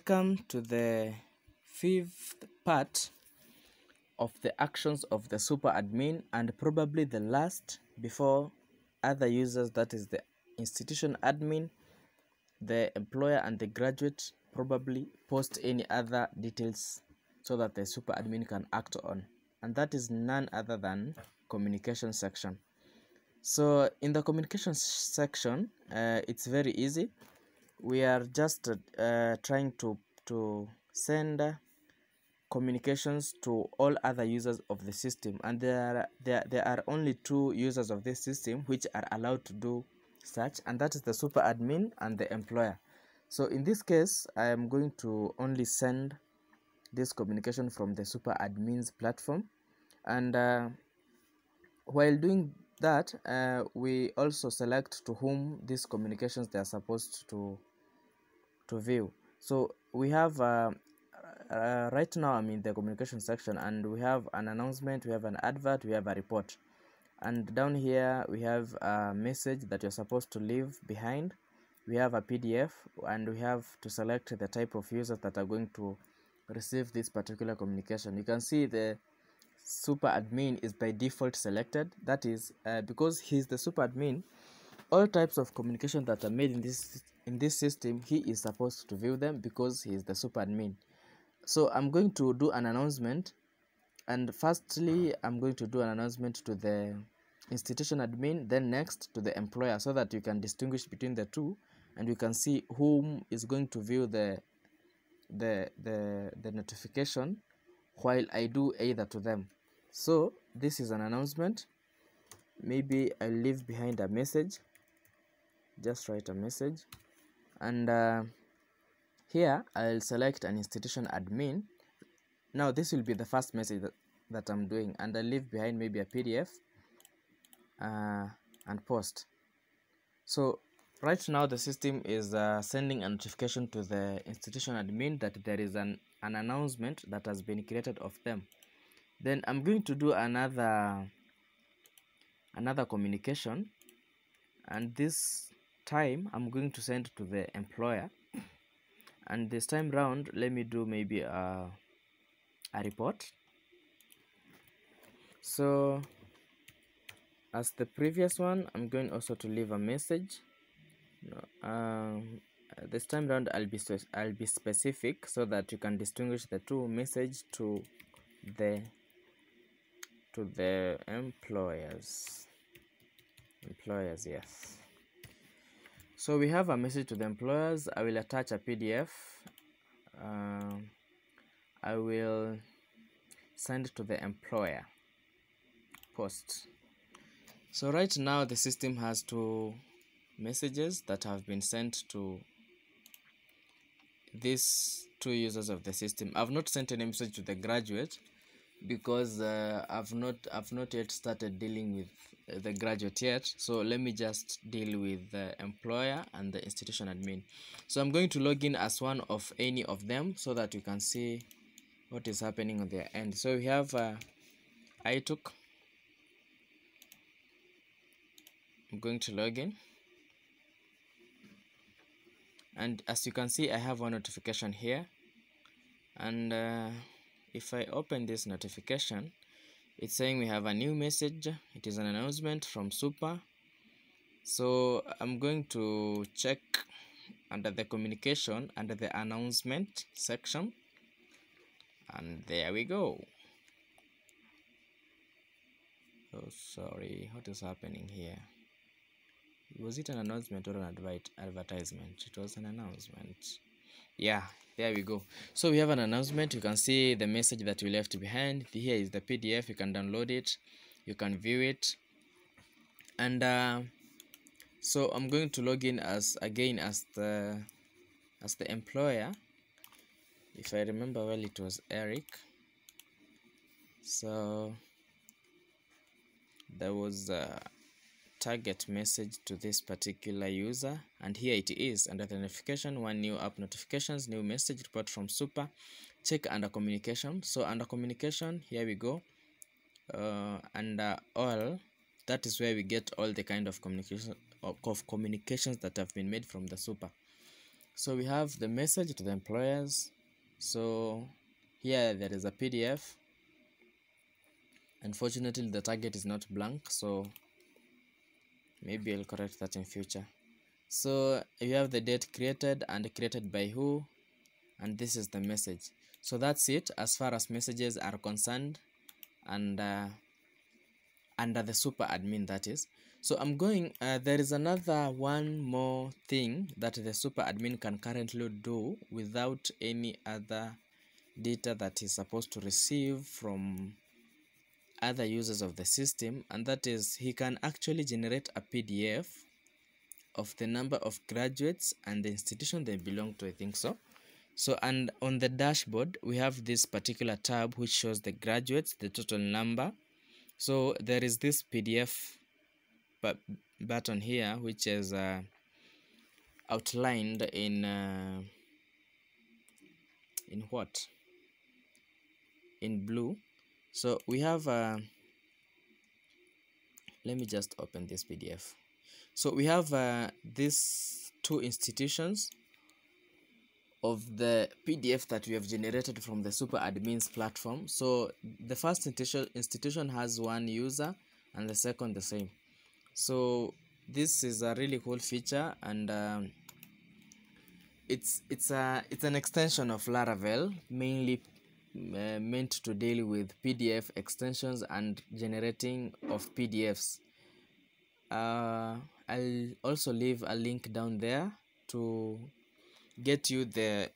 Welcome to the fifth part of the actions of the super admin and probably the last before other users that is the institution admin, the employer and the graduate probably post any other details so that the super admin can act on and that is none other than communication section. So in the communication section uh, it's very easy we are just uh, trying to to send communications to all other users of the system. And there are, there, there are only two users of this system which are allowed to do such and that is the super admin and the employer. So in this case i am going to only send this communication from the super admin's platform. And uh, while doing that uh, we also select to whom these communications they are supposed to to view. So we have uh, uh, right now i'm in the communication section and we have an announcement we have an advert we have a report. And down here we have a message that you're supposed to leave behind. We have a pdf and we have to select the type of users that are going to receive this particular communication. You can see the super admin is by default selected. That is uh, because he's the super admin all types of communication that are made in this in this system he is supposed to view them because he is the super admin so i'm going to do an announcement. And firstly i'm going to do an announcement to the institution admin then next to the employer so that you can distinguish between the two and you can see whom is going to view the the the, the notification while i do either to them. So this is an announcement. Maybe i'll leave behind a message. Just write a message and uh, here I'll select an institution admin. Now this will be the first message that, that I'm doing and I'll leave behind maybe a PDF uh, and post. So right now the system is uh, sending a notification to the institution admin that there is an, an announcement that has been created of them. Then I'm going to do another another communication. And this time I'm going to send to the employer. And this time round let me do maybe a, a report. So as the previous one I'm going also to leave a message. Um, this time round I'll be I'll be specific so that you can distinguish the two message to the to the employers. Employers yes so we have a message to the employers. I will attach a pdf uh, i will send it to the employer post. So right now the system has two messages that have been sent to these two users of the system. I've not sent any message to the graduate because uh, i've not i've not yet started dealing with the graduate yet. So let me just deal with the employer and the institution admin. So i'm going to log in as one of any of them so that you can see what is happening on their end. So we have uh, i took. I'm going to log in. And as you can see i have one notification here. And uh, if i open this notification it's saying we have a new message. It is an announcement from super so i'm going to check under the communication under the announcement section. And there we go. Oh sorry what is happening here? Was it an announcement or an advertisement? It was an announcement yeah there we go. So we have an announcement. You can see the message that we left behind. Here is the pdf you can download it. You can view it. And uh, so i'm going to log in as again as the as the employer. If i remember well it was eric. So there was a target message to this particular user and here it is under the notification one new app notifications new message report from super check under communication. So under communication here we go. Uh, under all that is where we get all the kind of communication of communications that have been made from the super. So we have the message to the employers. So here there is a pdf unfortunately the target is not blank so maybe i'll correct that in future. So you have the date created and created by who? And this is the message. So that's it as far as messages are concerned and uh, under the super admin that is. So i'm going uh, there is another one more thing that the super admin can currently do without any other data that is supposed to receive from other users of the system and that is he can actually generate a pdf of the number of graduates and the institution they belong to i think so. So and on the dashboard we have this particular tab which shows the graduates the total number. So there is this pdf but button here which is uh, outlined in uh, in what? In blue so we have uh, let me just open this pdf so we have uh, these two institutions of the pdf that we have generated from the super admins platform. So the first institution institution has one user and the second the same. So this is a really cool feature and um, it's it's a it's an extension of laravel mainly meant to deal with pdf extensions and generating of pdfs uh, i'll also leave a link down there to get you the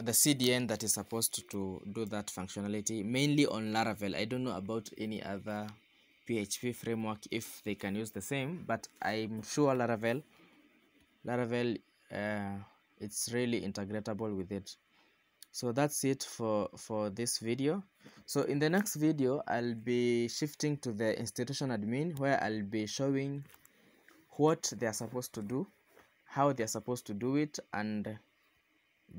the cdn that is supposed to do that functionality mainly on laravel. I don't know about any other php framework if they can use the same but i'm sure laravel laravel uh, it's really integratable with it so that's it for for this video. So in the next video i'll be shifting to the institution admin where i'll be showing what they are supposed to do how they're supposed to do it and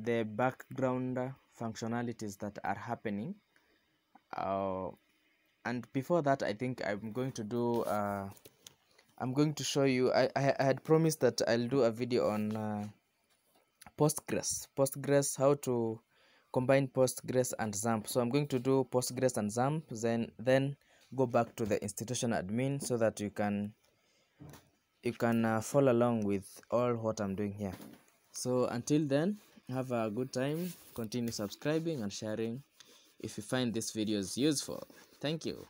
the background functionalities that are happening. Uh, and before that i think i'm going to do uh, i'm going to show you I, I, I had promised that i'll do a video on uh, postgres. Postgres how to combine postgres and xampp. So i'm going to do postgres and xampp then then go back to the institution admin so that you can you can uh, follow along with all what i'm doing here. So until then have a good time continue subscribing and sharing if you find this videos useful. Thank you